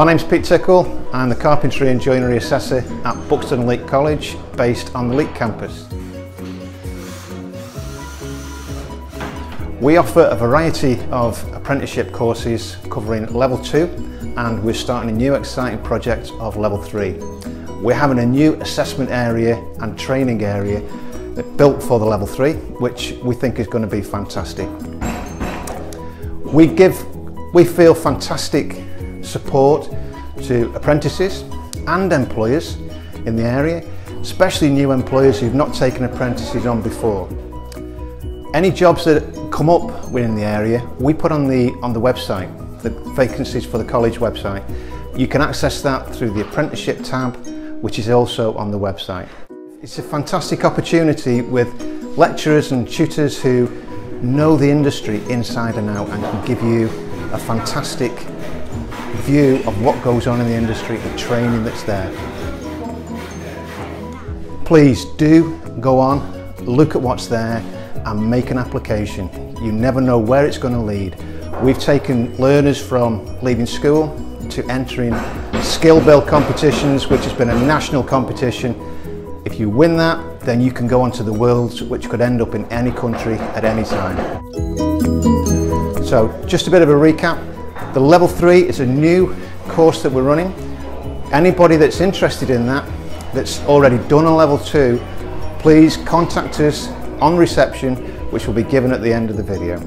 My name's Pete Tickle. I'm the Carpentry and Joinery Assessor at Buxton Leek College, based on the Leek campus. We offer a variety of apprenticeship courses covering level 2 and we're starting a new exciting project of level 3. We're having a new assessment area and training area built for the level 3 which we think is going to be fantastic. We give, we feel fantastic support to apprentices and employers in the area, especially new employers who've not taken apprentices on before. Any jobs that come up within the area, we put on the, on the website, the vacancies for the college website. You can access that through the apprenticeship tab, which is also on the website. It's a fantastic opportunity with lecturers and tutors who know the industry inside and out and can give you a fantastic view of what goes on in the industry, the training that's there. Please do go on, look at what's there and make an application. You never know where it's going to lead. We've taken learners from leaving school to entering SkillBuild competitions, which has been a national competition. If you win that, then you can go on to the Worlds, which could end up in any country at any time. So just a bit of a recap. The level three is a new course that we're running. Anybody that's interested in that, that's already done a level two, please contact us on reception, which will be given at the end of the video.